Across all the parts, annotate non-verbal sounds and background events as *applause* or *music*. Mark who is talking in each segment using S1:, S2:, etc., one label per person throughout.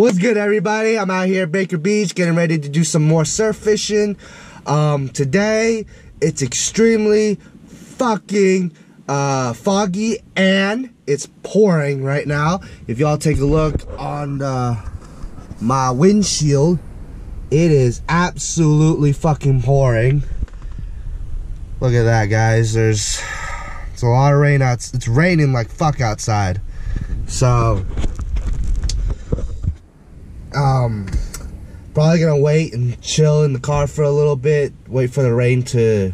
S1: What's good, everybody? I'm out here at Baker Beach getting ready to do some more surf fishing. Um, today, it's extremely fucking uh, foggy and it's pouring right now. If y'all take a look on my windshield, it is absolutely fucking pouring. Look at that, guys. There's, it's a lot of rain out. It's raining like fuck outside. So, um, probably gonna wait and chill in the car for a little bit. Wait for the rain to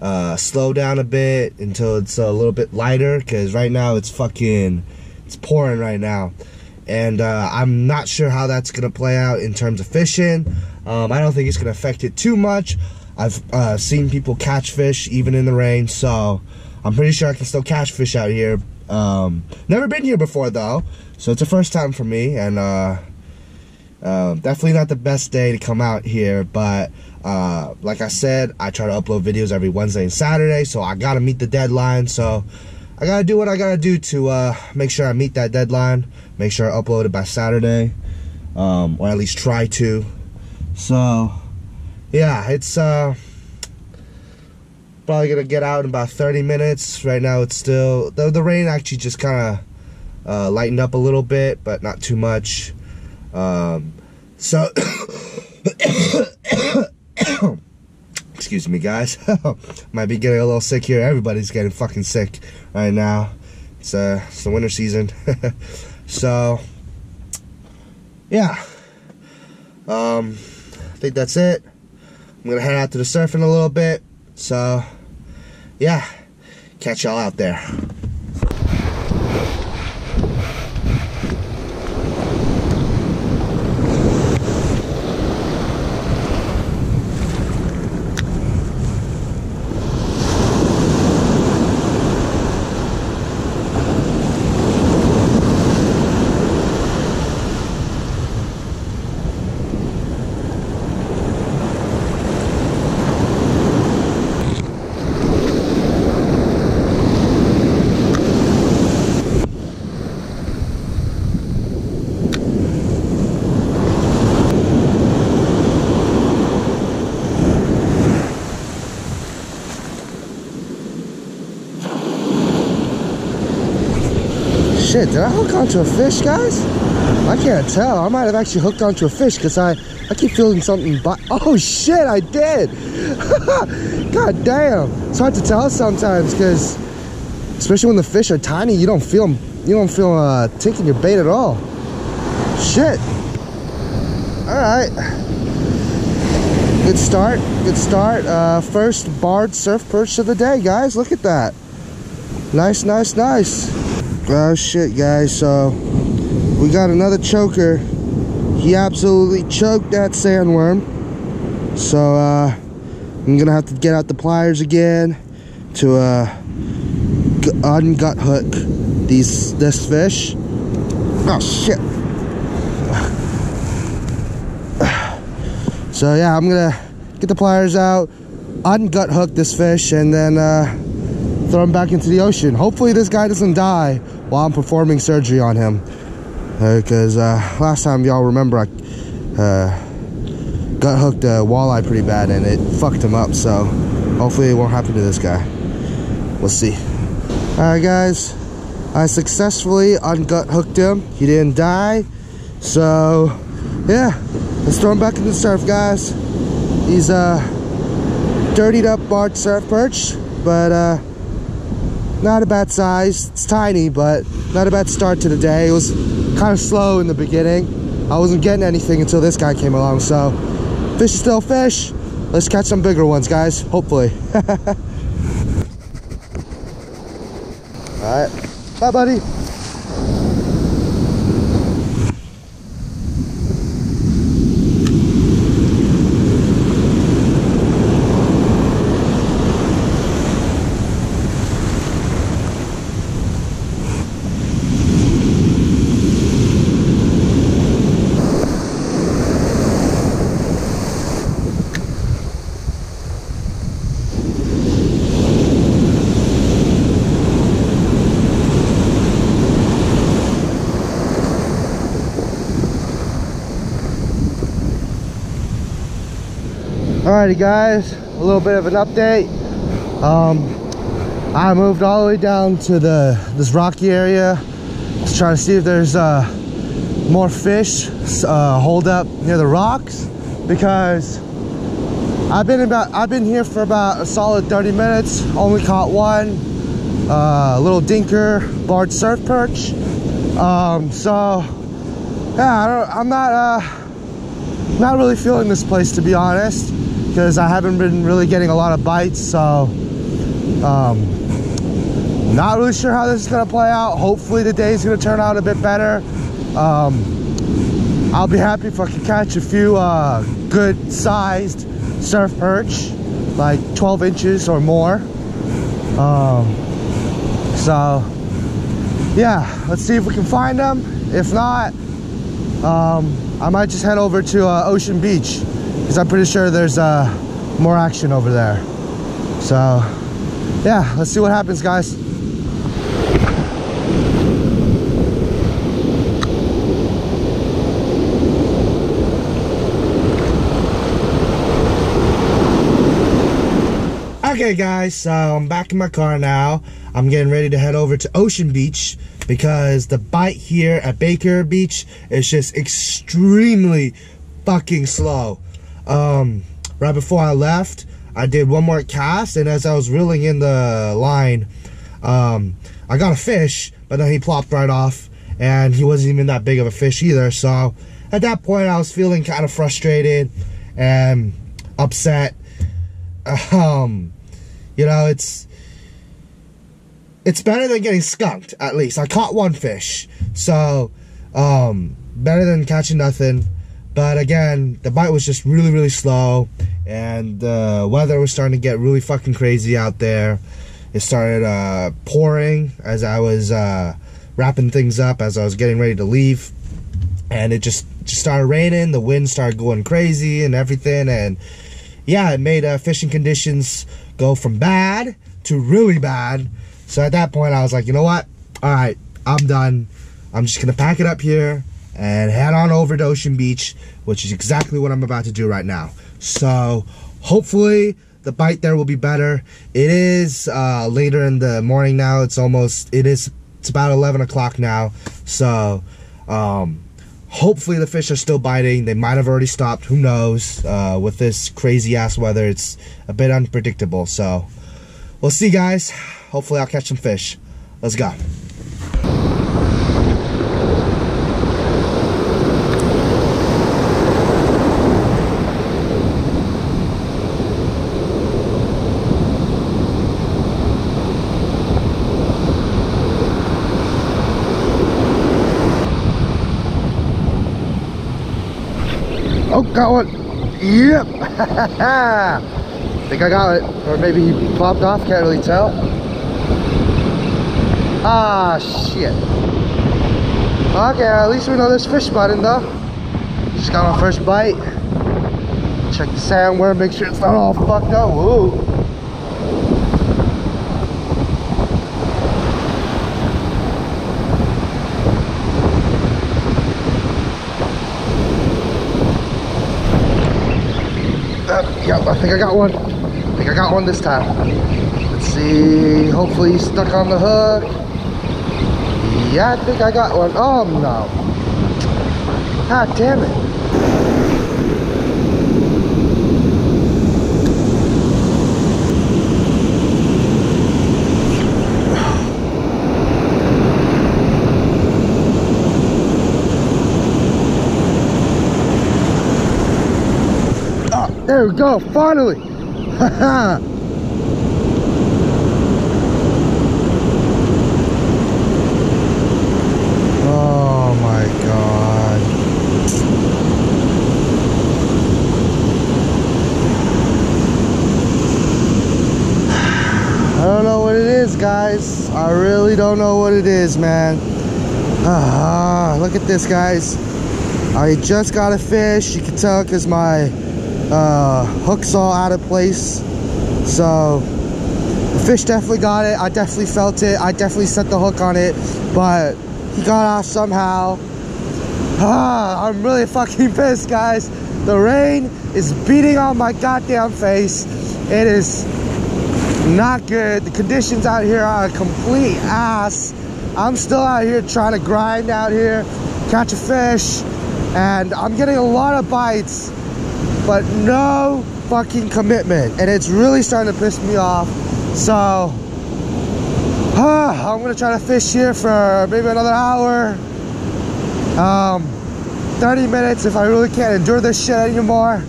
S1: uh, slow down a bit until it's a little bit lighter. Cause right now it's fucking, it's pouring right now. And uh, I'm not sure how that's gonna play out in terms of fishing. Um, I don't think it's gonna affect it too much. I've uh, seen people catch fish even in the rain, so I'm pretty sure I can still catch fish out here. Um, never been here before though, so it's a first time for me, and uh, definitely not the best day to come out here, but uh, like I said, I try to upload videos every Wednesday and Saturday, so I gotta meet the deadline. So I gotta do what I gotta do to uh, make sure I meet that deadline. Make sure I upload it by Saturday, um, or at least try to. So yeah, it's uh, probably gonna get out in about 30 minutes. Right now, it's still the the rain actually just kind of uh, lightened up a little bit, but not too much. Um, so, *coughs* excuse me, guys. *coughs* Might be getting a little sick here. Everybody's getting fucking sick right now. It's uh, it's the winter season. *laughs* so, yeah. Um, I think that's it. I'm gonna head out to the surf in a little bit. So, yeah. Catch y'all out there. Shit, did I hook onto a fish, guys? I can't tell. I might have actually hooked onto a fish because I, I keep feeling something but Oh shit, I did! *laughs* God damn. It's hard to tell sometimes because especially when the fish are tiny, you don't feel you don't feel uh taking your bait at all. Shit. Alright. Good start. Good start. Uh, first barred surf perch of the day, guys. Look at that. Nice, nice, nice. Oh shit guys, so we got another choker. He absolutely choked that sandworm. So uh, I'm gonna have to get out the pliers again to uh, ungut hook these this fish. Oh shit. *sighs* So yeah, I'm gonna get the pliers out, ungut hook this fish, and then uh, throw him back into the ocean. Hopefully this guy doesn't die while I'm performing surgery on him. Because uh, last time y'all remember I uh, gut hooked a walleye pretty bad and it fucked him up. So hopefully it won't happen to this guy. We'll see. Alright guys, I successfully ungut hooked him. He didn't die. So yeah, let's throw him back in the surf guys. He's uh dirtied up barred surf perch, but uh not a bad size. It's tiny, but not a bad start to the day. It was kind of slow in the beginning. I wasn't getting anything until this guy came along. So fish is still fish. Let's catch some bigger ones, guys. Hopefully. *laughs* All right. Bye, buddy. Alrighty guys, a little bit of an update. Um, I moved all the way down to the this rocky area to try to see if there's uh, more fish uh, hold up near the rocks because I've been about I've been here for about a solid 30 minutes. Only caught one uh, little dinker barred surf perch. Um, so yeah, I am not uh, not really feeling this place to be honest because I haven't been really getting a lot of bites. So um, not really sure how this is gonna play out. Hopefully the day is gonna turn out a bit better. Um, I'll be happy if I can catch a few uh, good sized surf perch, like 12 inches or more. Um, so, yeah, let's see if we can find them. If not, um, I might just head over to uh, Ocean Beach because I'm pretty sure there's uh, more action over there. So, yeah, let's see what happens, guys. Okay guys, so I'm back in my car now. I'm getting ready to head over to Ocean Beach because the bite here at Baker Beach is just extremely fucking slow. Um, right before I left, I did one more cast and as I was reeling in the line, um, I got a fish, but then he plopped right off and he wasn't even that big of a fish either. So at that point I was feeling kind of frustrated and upset. Um, you know, it's it's better than getting skunked, at least. I caught one fish. So, um, better than catching nothing. But again, the bite was just really, really slow. And the uh, weather was starting to get really fucking crazy out there. It started uh, pouring as I was uh, wrapping things up, as I was getting ready to leave. And it just, just started raining. The wind started going crazy and everything. And yeah, it made uh, fishing conditions go from bad to really bad. So at that point, I was like, you know what? All right, I'm done. I'm just gonna pack it up here and head on over to Ocean Beach, which is exactly what I'm about to do right now. So hopefully the bite there will be better. It is uh, later in the morning now. It's almost, it is, it's about 11 o'clock now. So um, hopefully the fish are still biting. They might have already stopped. Who knows? Uh, with this crazy ass weather, it's a bit unpredictable. So we'll see, guys. Hopefully, I'll catch some fish. Let's go. Oh, got one. Yep. *laughs* think I got it. Or maybe he popped off, can't really tell. Ah, shit. Okay, at least we know there's fish spotting though. Just got our first bite. Check the sandworm, make sure it's not all fucked up. Whoa. I think I got one. I think I got one this time. Let's see. Hopefully he's stuck on the hook. Yeah, I think I got one. Oh no. God damn it. There we go, finally. *laughs* oh my god. *sighs* I don't know what it is, guys. I really don't know what it is, man. Ah, look at this, guys. I just got a fish. You can tell because my uh, hook's all out of place. So the fish definitely got it. I definitely felt it. I definitely set the hook on it, but he got off somehow. Ah, I'm really *laughs* fucking pissed, guys. The rain is beating on my goddamn face. It is not good. The conditions out here are a complete ass. I'm still out here trying to grind out here, catch a fish, and I'm getting a lot of bites, but no fucking commitment. And it's really starting to piss me off. So, uh, *sighs* I'm gonna try to fish here for maybe another hour. Um, 30 minutes if I really can't endure this shit anymore.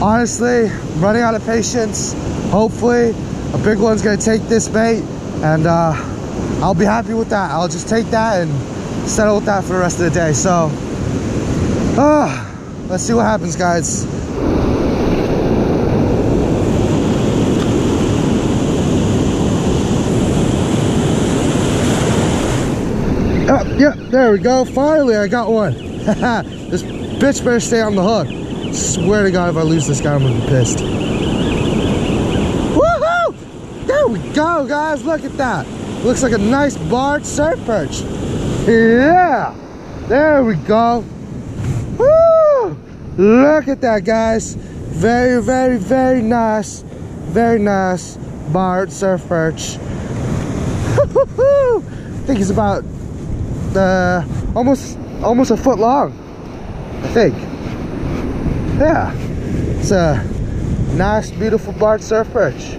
S1: Honestly, I'm running out of patience. Hopefully, a big one's gonna take this bait and uh, I'll be happy with that. I'll just take that and settle with that for the rest of the day. So, uh, *sighs* let's see what happens, guys. Oh, yeah, there we go. Finally, I got one. *laughs* this bitch better stay on the hook. Swear to God, if I lose this guy, I'm gonna be pissed. Woohoo! There we go, guys. Look at that. Looks like a nice barred surf perch. Yeah! There we go. Woo! Look at that, guys. Very, very, very nice. Very nice barred surf perch. *laughs* I think it's about uh, almost almost a foot long. I think. Yeah, it's a nice, beautiful barred surf perch.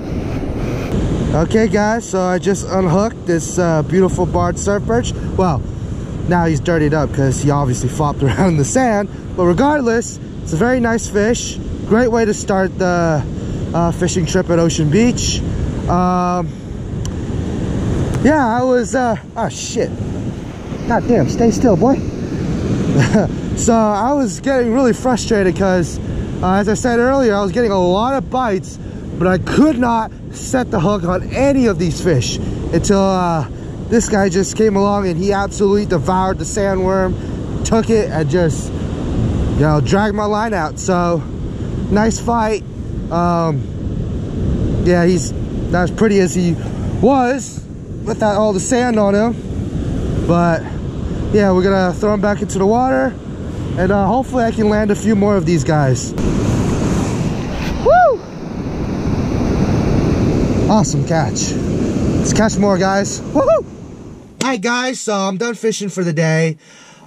S1: Okay, guys, so I just unhooked this uh, beautiful barred surf perch. Well, now he's dirtied up because he obviously flopped *laughs* around in the sand. But regardless, it's a very nice fish. Great way to start the uh, fishing trip at Ocean Beach. Um, yeah, I was, uh, oh shit. God damn, stay still, boy. *laughs* so I was getting really frustrated because, uh, as I said earlier, I was getting a lot of bites, but I could not set the hook on any of these fish until uh, this guy just came along and he absolutely devoured the sandworm, took it, and just, you know, dragged my line out. So, nice fight. Um, yeah, he's not as pretty as he was without all the sand on him, but yeah, we're gonna throw them back into the water and uh, hopefully I can land a few more of these guys. Woo! Awesome catch. Let's catch more guys. Woohoo! Alright guys, so I'm done fishing for the day.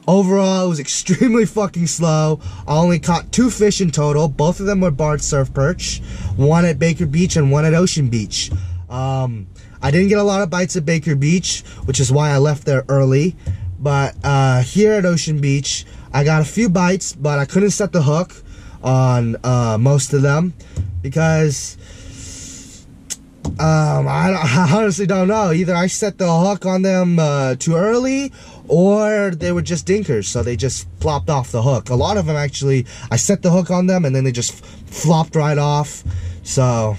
S1: Overall, it was *laughs* extremely fucking slow. I only caught two fish in total. Both of them were barred surf perch. One at Baker Beach and one at Ocean Beach. Um, I didn't get a lot of bites at Baker Beach, which is why I left there early. But uh, here at Ocean Beach, I got a few bites, but I couldn't set the hook on uh, most of them because um, I, *laughs* I, honestly don't know. Either I set the hook on them uh, too early or they were just dinkers, so they just flopped off the hook. A lot of them actually, I set the hook on them and then they just flopped right off. So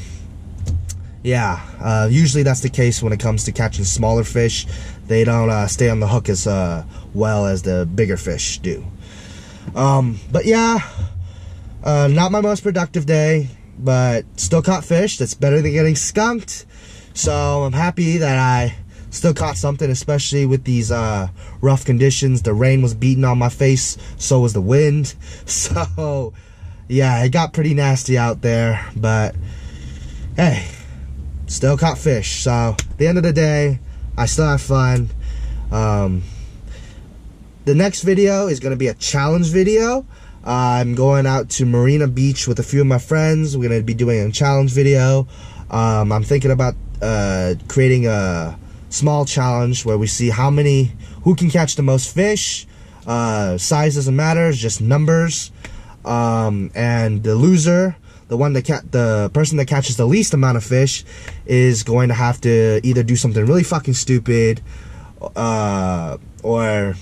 S1: yeah, uh, usually that's the case when it comes to catching smaller fish. They don't uh, stay on the hook as uh, well as the bigger fish do. Um, but yeah, uh, not my most productive day, but still caught fish. That's better than getting skunked. So I'm happy that I still caught something, especially with these uh, rough conditions. The rain was beating on my face, so was the wind. *laughs* So yeah, it got pretty nasty out there, but hey, still caught fish. So at the end of the day, I still have fun. Um, the next video is going to be a challenge video. Uh, I'm going out to Marina Beach with a few of my friends. We're going to be doing a challenge video. Um, I'm thinking about uh, creating a small challenge where we see how many, who can catch the most fish. Uh, size doesn't matter, it's just numbers. Um, and the loser the one that cat the person that catches the least amount of fish is going to have to either do something really fucking stupid uh, or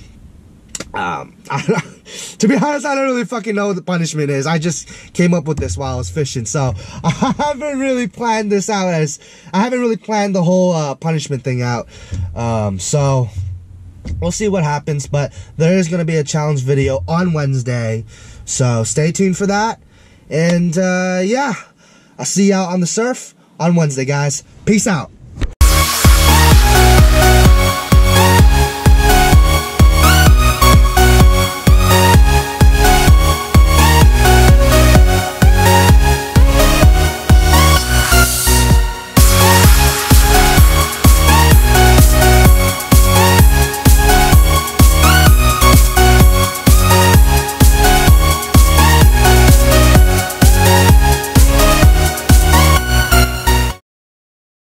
S1: um, *laughs* to be honest, I don't really fucking know what the punishment is. I just came up with this while I was fishing, so *laughs* I haven't really planned this out as I haven't really planned the whole uh, punishment thing out. Um, so we'll see what happens, but there is going to be a challenge video on Wednesday, so stay tuned for that. And uh, yeah, I'll see y'all on the surf on Wednesday, guys. Peace out.